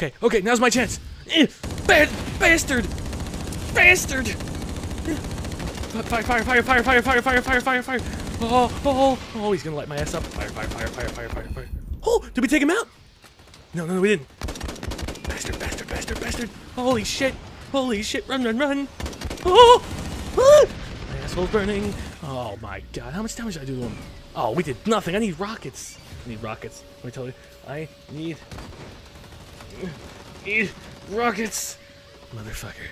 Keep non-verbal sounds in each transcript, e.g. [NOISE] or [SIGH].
Okay, okay, now's my chance. Eh, Bad bastard! Bastard! Eh, Fire, fire, fire, fire, fire, fire, fire, fire, fire, fire. Oh, oh, oh, he's gonna light my ass up. Fire, fire, fire, fire, fire, fire, fire. Oh, did we take him out? No, no, no, we didn't. Bastard, bastard, bastard, bastard. Holy shit. Holy shit, run, run, run. Oh! Ah! My asshole's burning. Oh my god, how much damage did I do to him? Oh, we did nothing. I need rockets. I need rockets. Let me tell you, I need need rockets, motherfucker.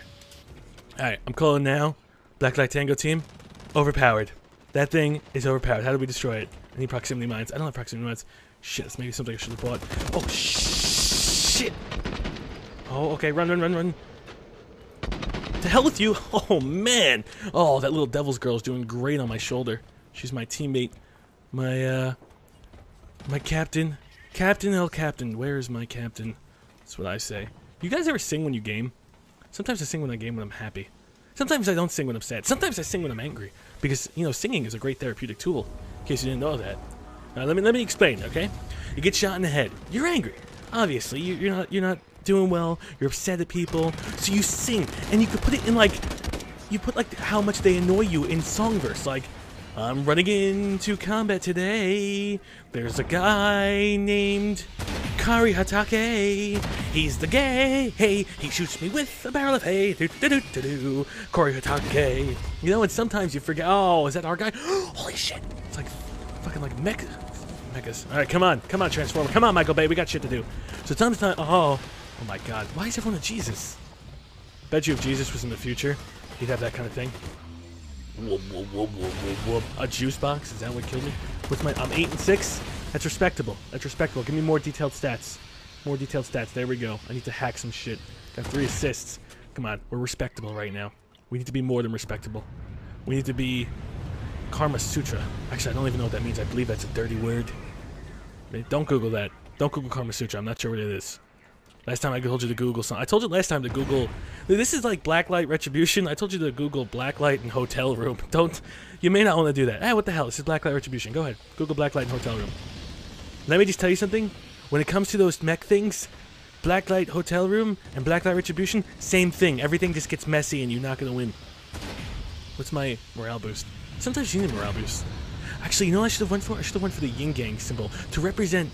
All right, I'm calling now. Blacklight Tango team, overpowered. That thing is overpowered. How do we destroy it? I need proximity mines. I don't have proximity mines. Shit, that's maybe something I should have bought. Oh shit! Oh, okay, run, run, run, run. To hell with you! [LAUGHS] Oh man! Oh, that little devil's girl is doing great on my shoulder. She's my teammate, my uh, my captain, Captain El Captain. Where is my captain? That's what I say. You guys ever sing when you game? Sometimes I sing when I game when I'm happy. Sometimes I don't sing when I'm sad. Sometimes I sing when I'm angry because you know singing is a great therapeutic tool. In case you didn't know that. Now let me let me explain. Okay, you get shot in the head. You're angry. Obviously, you, you're not you're not doing well. You're upset at people. So you sing, and you could put it in like you put like how much they annoy you in song verse. Like I'm running into combat today. There's a guy named Kari Hatake. He's the gay. Hey, he shoots me with a barrel of hay. Do do do do do. Kari Hatake. You know, and sometimes you forget. Oh, is that our guy? [GASPS] Holy shit! It's like fucking like mech. Mechas. All right, come on, come on, Transformer. Come on, Michael Bay. We got shit to do. So sometimes, oh, oh my God. Why is everyone a Jesus? Bet you if Jesus was in the future, he'd have that kind of thing. Whoop, whoop, whoop. A juice box? Is that what killed me? What's my? I'm eight and six. That's respectable. That's respectable. Give me more detailed stats. More detailed stats. There we go. I need to hack some shit. Got three assists. Come on, we're respectable right now. We need to be more than respectable. We need to be Karma Sutra. Actually, I don't even know what that means. I believe that's a dirty word. Don't Google that. Don't Google Karma Sutra. I'm not sure what it is. Last time I told you to Google something. I told you last time to Google. This is like Blacklight Retribution. I told you to Google Blacklight and hotel room. [LAUGHS] Don't. You may not want to do that. Ah, what the hell? This is Blacklight Retribution. Go ahead. Google Blacklight and hotel room. Let me just tell you something. When it comes to those mech things, Blacklight Hotel Room and Blacklight Retribution, same thing. Everything just gets messy and you're not gonna win. What's my morale boost? Sometimes you need a morale boost. Actually, you know what I should have went for? I should have went for the yin yang symbol to represent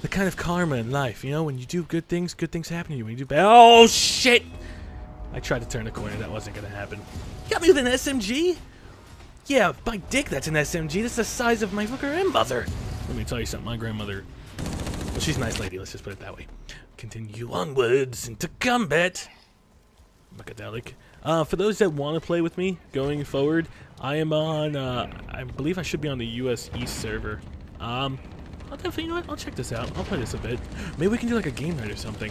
the kind of karma in life. You know, when you do good things, good things happen to you. When you do bad, oh shit! I tried to turn the corner. That wasn't gonna happen. You got me with an SMG? Yeah, by dick, that's an SMG. That's the size of my grandmother. Let me tell you something. My grandmother, well, she's a nice lady. Let's just put it that way. Continue onwards into combat. Macadelic. Uh, for those that want to play with me going forward, I am on. Uh, I believe I should be on the US East server. Um, I'll definitely, you know what? I'll check this out. I'll play this a bit. Maybe we can do like a game night or something.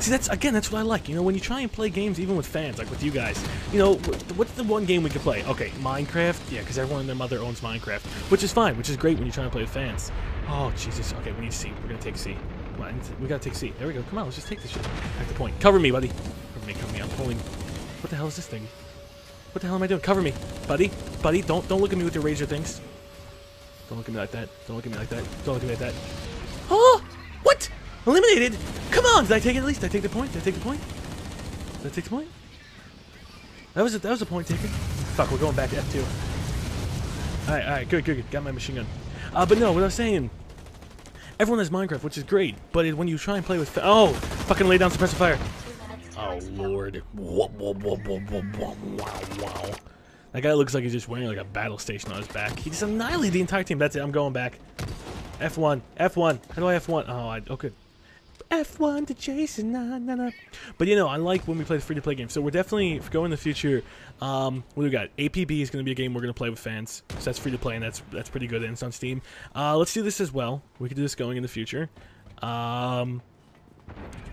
See, that's again, that's what I like. You know, when you try and play games, even with fans, like with you guys. You know, what's the one game we could play? Okay, Minecraft. Yeah, because everyone and their mother owns Minecraft, which is fine, which is great when you're trying to play with fans. Oh Jesus. Okay, we need C. We're gonna take C. Come on, we gotta take C. There we go. Come on, let's just take this shit. Back to point. Cover me, buddy. Cover me. Cover me. I'm pulling. What the hell is this thing? What the hell am I doing? Cover me, buddy. Buddy, don't don't look at me with your razor things. Don't look at me like that. Don't look at me like that. Don't look at me like that. Oh! What? Eliminated? Come on! Did I take it at least? Did I take the point? Did I take the point? Did I take the point? That was a, that was a point taken. Fuck, we're going back to F2. Alright, alright, good, good, good. Got my machine gun. Uh, but no, what I was saying, everyone has Minecraft, which is great, but it, when you try and play with... fa- Oh! Fucking lay down suppressive fire. Oh, Lord. Whoa, whoa, whoa, whoa, whoa, whoa, wow, wow. That guy looks like he's just wearing like a battle station on his back. He just annihilated the entire team. That's it. I'm going back. F1. F1. How do I F1? Oh, I, okay. F1 to Jason. Nah, nah, nah. But you know, I like when we play the free-to-play game. So we're definitely going in the future. Um, what do we got? APB is going to be a game we're going to play with fans. So that's free-to-play, and that's that's pretty good. And it's on Steam. Uh, let's do this as well. We could do this going in the future. Um,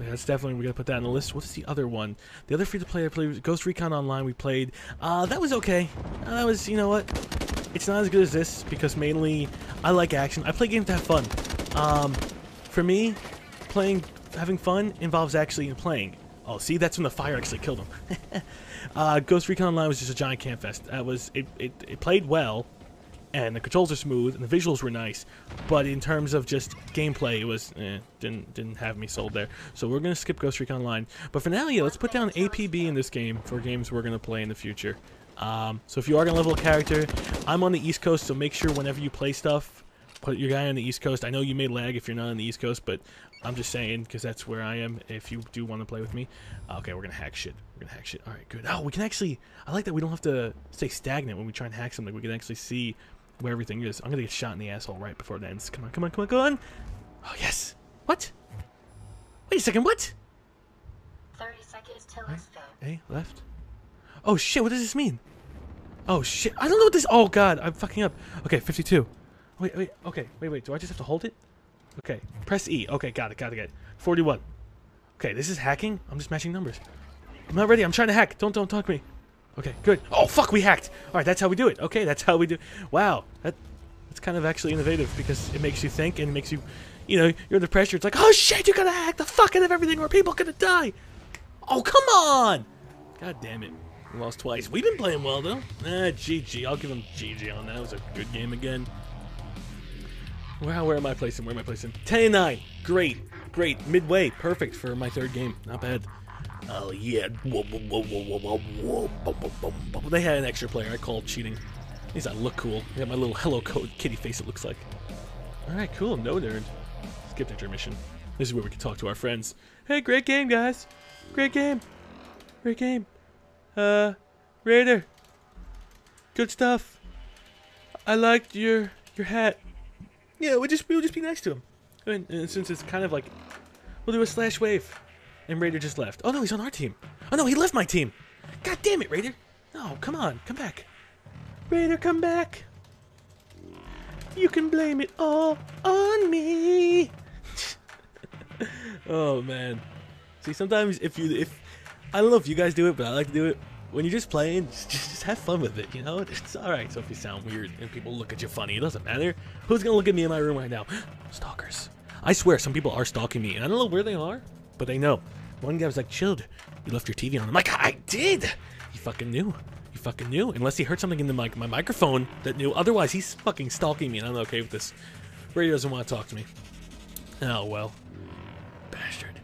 yeah, that's definitely we gotta put that on the list. What's the other one? The other free to play I played Ghost Recon Online. We played. Uh, that was okay. Uh, that was you know what? It's not as good as this because mainly I like action. I play games to have fun. Um, for me, playing having fun involves actually playing. Oh, see, that's when the fire actually killed him. [LAUGHS] uh, Ghost Recon Online was just a giant camp fest. That was it. It, it played well, and the controls are smooth, and the visuals were nice. But in terms of just gameplay, it was eh, didn't didn't have me sold there. So we're gonna skip Ghost Recon Online. But for now, yeah, let's put down APB in this game for games we're gonna play in the future. Um, so if you are gonna level a character, I'm on the East Coast, so make sure whenever you play stuff, put your guy on the East Coast. I know you may lag if you're not on the East Coast, but I'm just saying because that's where I am. If you do want to play with me, okay, we're gonna hack shit. We're gonna hack shit. All right, good. Oh, we can actually. I like that we don't have to stay stagnant when we try and hack something. We can actually see where everything is. I'm gonna get shot in the asshole right before it ends. Come on, come on, come on, come on. Oh yes. What? Wait a second. What? Thirty seconds till Right. it's done. A left. Oh shit! What does this mean? Oh shit! I don't know what this. Oh god! I'm fucking up. Okay, 52. Wait, wait. Okay, wait, wait. Do I just have to hold it? Okay. Press E. Okay, got it, got it, got it. 41. Okay, this is hacking. I'm just matching numbers. I'm not ready. I'm trying to hack. Don't don't talk to me. Okay, good. Oh fuck, we hacked. All right, that's how we do it. Okay, that's how we do. Wow, that that's kind of actually innovative because it makes you think and it makes you, you know, you're under pressure. It's like, oh shit, you gotta hack the fuck out of everything or people gonna die. Oh come on. God damn it. We lost twice. We've been playing well though. Ah, GG. I'll give him GG on that. It was a good game again. Where, where am I placing? Where am I placing? 10 and 9. Great. Great. Midway. Perfect for my third game. Not bad. Oh, yeah. They had an extra player. I called cheating. At least I look cool. I got my little Hello Code kitty face, it looks like. Alright, cool. No nerd. Skip intermission. This is where we can talk to our friends. Hey, great game, guys. Great game. Great game. Uh, Raider. Good stuff. I liked your your hat. Yeah, we'll just we'll just be nice to him. And, and since it's kind of like, we'll do a slash wave. And Raider just left. Oh no, he's on our team. Oh no, he left my team. God damn it, Raider. No, come on, come back. Raider, come back. You can blame it all on me. [LAUGHS] oh man. See, sometimes if you if I don't know if you guys do it, but I like to do it. When you're just playing, just, just have fun with it, you know? It's alright, so if you sound weird and people look at you funny, it doesn't matter. Who's gonna look at me in my room right now? [GASPS] Stalkers. I swear, some people are stalking me, and I don't know where they are, but I know. One guy was like, chilled, you left your TV on. I'm like, I did! He fucking knew. He fucking knew. Unless he heard something in the mic, my microphone that knew. Otherwise, he's fucking stalking me, and I'm okay with this. Radio doesn't want to talk to me. Oh, well. Bastard.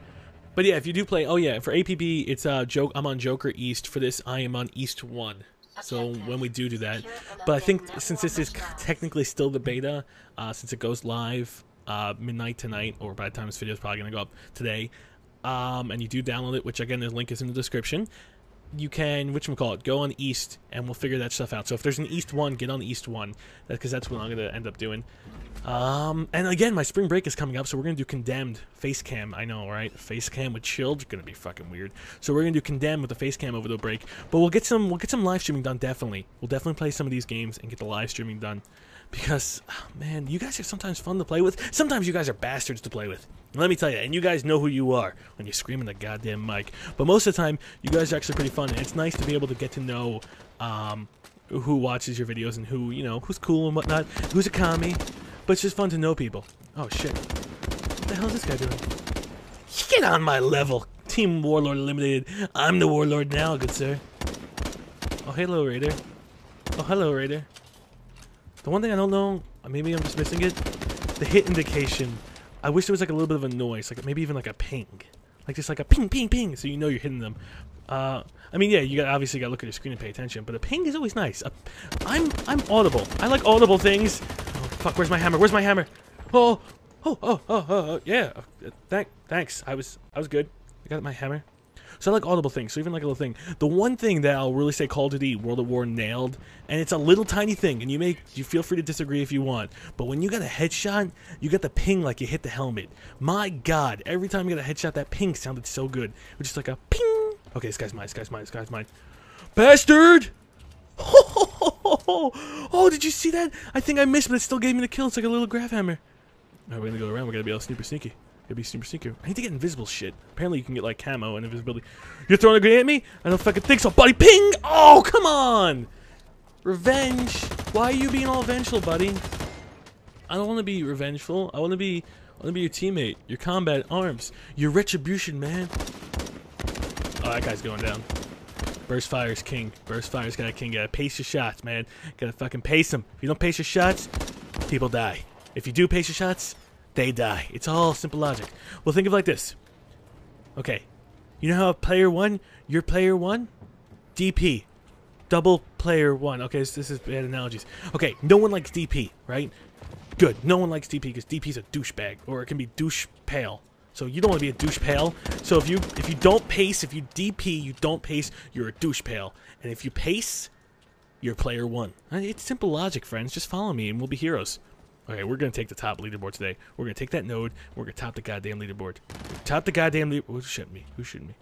But yeah, if you do play, oh yeah, for APB, it's uh, joke. I'm on Joker East. For this, I am on East One. So when we do do that, but I think since this is technically still the beta, uh, since it goes live uh, midnight tonight, or by the time this video is probably gonna go up today, um, and you do download it, which again the link is in the description. You can, which we call it, go on East, and we'll figure that stuff out. So if there's an East one, get on East one, because that's what I'm gonna end up doing. Um, and again, my spring break is coming up, so we're gonna do Condemned face cam. I know, right? Face cam with Shield, gonna be fucking weird. So we're gonna do Condemned with the face cam over the break. But we'll get some, we'll get some live streaming done. Definitely, we'll definitely play some of these games and get the live streaming done. Because, oh, man, you guys are sometimes fun to play with. Sometimes you guys are bastards to play with. Let me tell you, and you guys know who you are when you're screaming the goddamn mic. But most of the time, you guys are actually pretty fun, and it's nice to be able to get to know um, who watches your videos and who, you know, who's cool and whatnot, who's a commie. But it's just fun to know people. Oh, shit. What the hell is this guy doing? Get on my level! Team Warlord eliminated. I'm the Warlord now, good sir. Oh, hello, Raider. Oh, hello, Raider. The one thing I don't know, maybe I'm just missing it, the hit indication. I wish there was like a little bit of a noise, like maybe even like a ping. Like just like a ping, ping, ping, so you know you're hitting them. Uh, I mean, yeah, you got obviously got to look at your screen and pay attention, but a ping is always nice. Uh, I'm I'm audible. I like audible things. Oh, fuck, where's my hammer? Where's my hammer? Oh, oh, oh, oh, oh, oh yeah. Thank, thanks. I was I was good. I got my hammer. So I like audible things. So even like a little thing. The one thing that I'll really say Call of Duty World at War nailed, and it's a little tiny thing, and you may you feel free to disagree if you want, but when you got a headshot, you got the ping like you hit the helmet. My God, every time you got a headshot, that ping sounded so good. Was just like a ping. Okay, this guy's mine. This guy's mine. This guy's mine. Bastard! [LAUGHS] Oh, did you see that? I think I missed, but it still gave me the kill. It's like a little graph hammer. All right, we're gonna go around. We're gonna be all super sneaky. Gotta be super sneaky. I need to get invisible shit. Apparently, you can get like camo and invisibility. You're throwing a grenade at me? I don't fucking think so, buddy. Ping! Oh, come on! Revenge. Why are you being all vengeful, buddy? I don't want to be revengeful. I want to be, I want to be your teammate, your combat arms, your retribution, man. Oh, that guy's going down. Burst fire's king. Burst fire's got a king. Gotta pace your shots, man. Gotta fucking pace them. If you don't pace your shots, people die. If you do pace your shots, they die. It's all simple logic. Well, think of like this. Okay, you know how player one, your player one, DP, double player one. Okay, so this is bad analogies. Okay, no one likes DP, right? Good. No one likes DP because DP's a douchebag, or it can be douche pale. So you don't want to be a douche pale. So if you if you don't pace, if you DP, you don't pace, you're a douche pale. And if you pace, you're player one. It's simple logic, friends. Just follow me, and we'll be heroes. Okay, we're gonna take the top leaderboard today. We're gonna take that node. We're gonna top the goddamn leaderboard. Top the goddamn leader. Who's shooting me? Who's shooting me?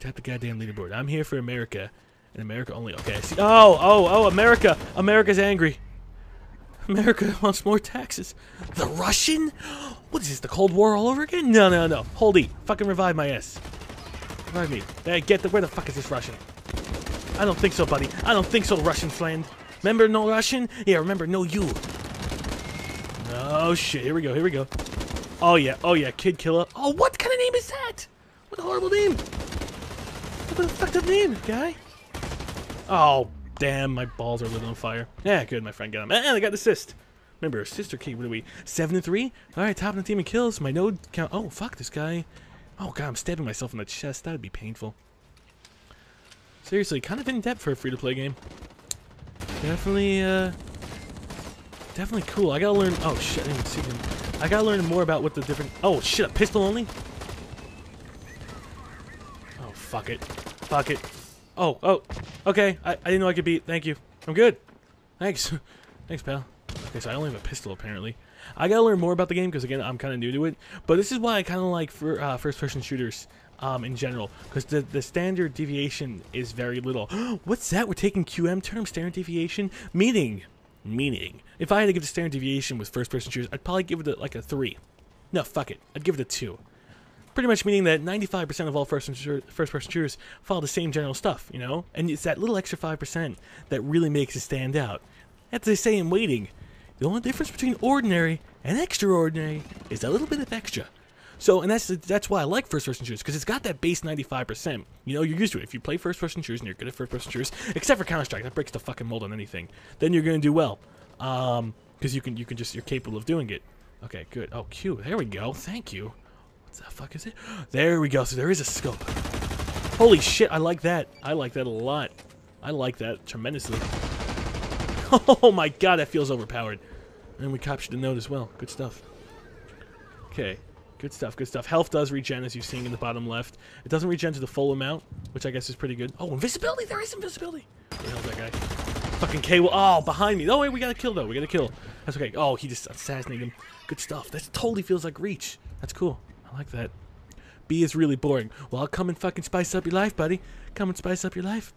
Top the goddamn leaderboard. I'm here for America, and America only. Okay, see. Oh, oh, oh! America! America's angry. America [LAUGHS] wants more taxes. The Russian? [GASPS] What is this? The Cold War all over again? No, no, no. Hold E. Fucking revive my ass. Revive me. Hey, get the. Where the fuck is this Russian? I don't think so, buddy. I don't think so, Russian friend. Remember no Russian? Yeah, remember no you. Oh shit, here we go, here we go. Oh yeah, oh yeah, Kid Killer. Oh, what kind of name is that? What a horrible name. What a fucked up name, guy. Oh, damn, my balls are lit on fire. Yeah, good, my friend got him. And I got the assist. Remember, sister key, what are we? Seven to three? Alright, top of the team in kills. My node count. Oh, fuck, this guy. Oh, God, I'm stabbing myself in the chest. That would be painful. Seriously, kind of in depth for a free to play game. Definitely, uh. Definitely cool. I gotta learn. Oh shit, I didn't see him. I gotta learn more about what the different. Oh shit, a pistol only? Oh, fuck it. Fuck it. Oh, oh. Okay, I, I didn't know I could beat. Thank you. I'm good. Thanks. [LAUGHS] Thanks, pal. Okay, so I only have a pistol apparently. I gotta learn more about the game because again, I'm kind of new to it. But this is why I kind of like for uh, first-person shooters um, in general because the the standard deviation is very little. [GASPS] What's that? We're taking QM term standard deviation meaning meaning. If I had to give the standard deviation with first-person shooters, I'd probably give it a, like a three. No, fuck it. I'd give it a two pretty much meaning that 95% of all first first person shooters follow the same general stuff, you know? And it's that little extra 5% that really makes it stand out. As they say in waiting, the only difference between ordinary and extraordinary is a little bit of extra. So, and that's that's why I like first person shooters because it's got that base 95%. You know, you're used to it. If you play first person shooters and you're good at first person shooters, except for Counter Strike, that breaks the fucking mold on anything. Then you're gonna do well, um, because you can you can just you're capable of doing it. Okay, good. Oh, Q. There we go. Thank you. What the fuck is it? [GASPS] There we go. So there is a scope. Holy shit, I like that. I like that a lot. I like that tremendously. [LAUGHS] Oh my god, that feels overpowered. And we captured the note as well. Good stuff. Okay. Good stuff, good stuff. Health does regen, as you're seeing in the bottom left. It doesn't regen to the full amount, which I guess is pretty good. Oh, invisibility! There is invisibility! Where the hell's that guy? Fucking K. Oh, behind me. Oh, wait, we got to kill, though. We got to kill. That's okay. Oh, he just assassinated him. Good stuff. That totally feels like Reach. That's cool. I like that. B is really boring. Well, I'll come and fucking spice up your life, buddy. Come and spice up your life.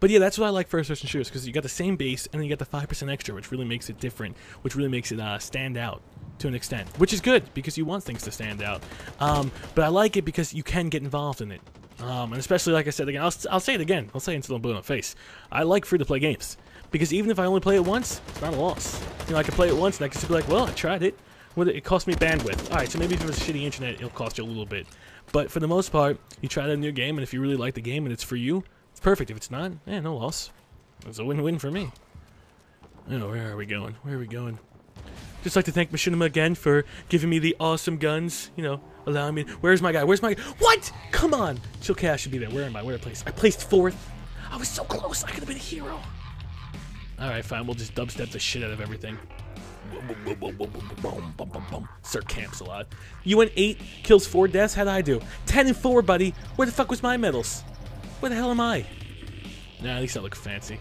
But yeah, that's what I like first-person shooters because you got the same base and then you got the five percent extra, which really makes it different, which really makes it uh, stand out to an extent, which is good because you want things to stand out. Um, but I like it because you can get involved in it, um, and especially like I said again, I'll, I'll say it again. I'll say it until I'm blue in the face. I like free-to-play games because even if I only play it once, it's not a loss. You know, I can play it once and I can just be like, well, I tried it. It cost me bandwidth. All right, so maybe if it was shitty internet, it'll cost you a little bit. But for the most part, you try in your game, and if you really like the game and it's for you, it's perfect. If it's not, eh, no loss. It's a win-win for me. Oh, where are we going? Where are we going? Just like to thank Machinima again for giving me the awesome guns. You know, allowing me. Where's my guy? Where's my? What? Come on! ChilledChaos should be there. Where am I? Where I place? I placed fourth. I was so close. I could have been a hero. All right, fine. We'll just dubstep the shit out of everything. Sir camps a lot. You went eight kills, four deaths. How'd I do? Ten and four, buddy. Where the fuck was my medals? Where the hell am I? Nah, at least I look fancy.